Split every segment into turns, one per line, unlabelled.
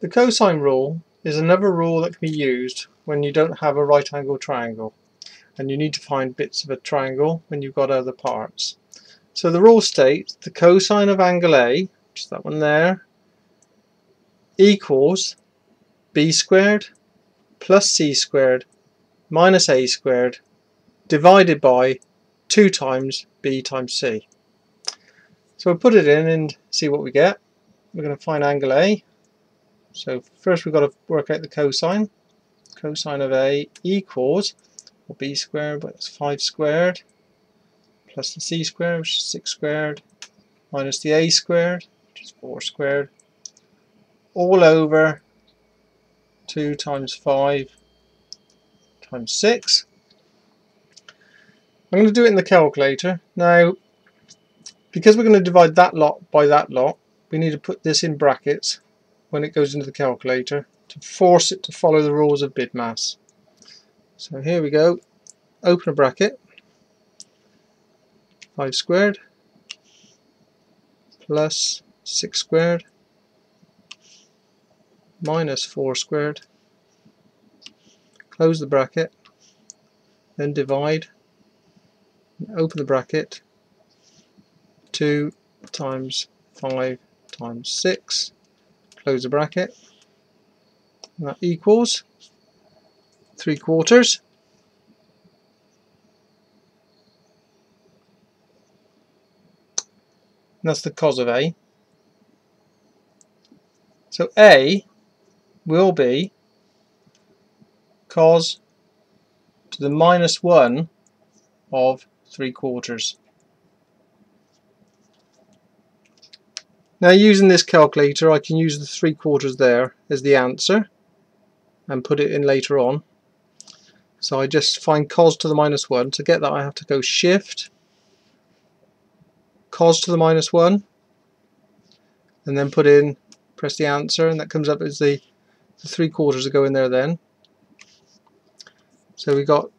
The cosine rule is another rule that can be used when you don't have a right angle triangle and you need to find bits of a triangle when you've got other parts. So the rule states the cosine of angle A, which is that one there, equals b squared plus c squared minus a squared divided by 2 times b times c. So we'll put it in and see what we get. We're going to find angle A. So first we've got to work out the cosine. Cosine of A equals well, b squared, but it's 5 squared, plus the c squared, which is 6 squared, minus the a squared, which is 4 squared, all over 2 times 5 times 6. I'm going to do it in the calculator. Now, because we're going to divide that lot by that lot, we need to put this in brackets when it goes into the calculator to force it to follow the rules of BIDMAS. So here we go, open a bracket, 5 squared plus 6 squared minus 4 squared, close the bracket, then divide, open the bracket, 2 times 5 times 6, close the bracket, that equals 3 quarters. And that's the cos of A. So A will be cos to the minus 1 of 3 quarters. Now using this calculator I can use the 3 quarters there as the answer and put it in later on. So I just find cos to the minus 1. To get that I have to go shift cos to the minus 1 and then put in, press the answer and that comes up as the, the 3 quarters that go in there then. So we got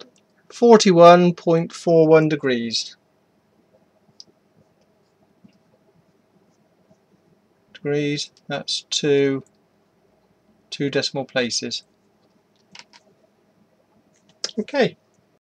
41.41 degrees. Degrees, that's two, two decimal places. Okay.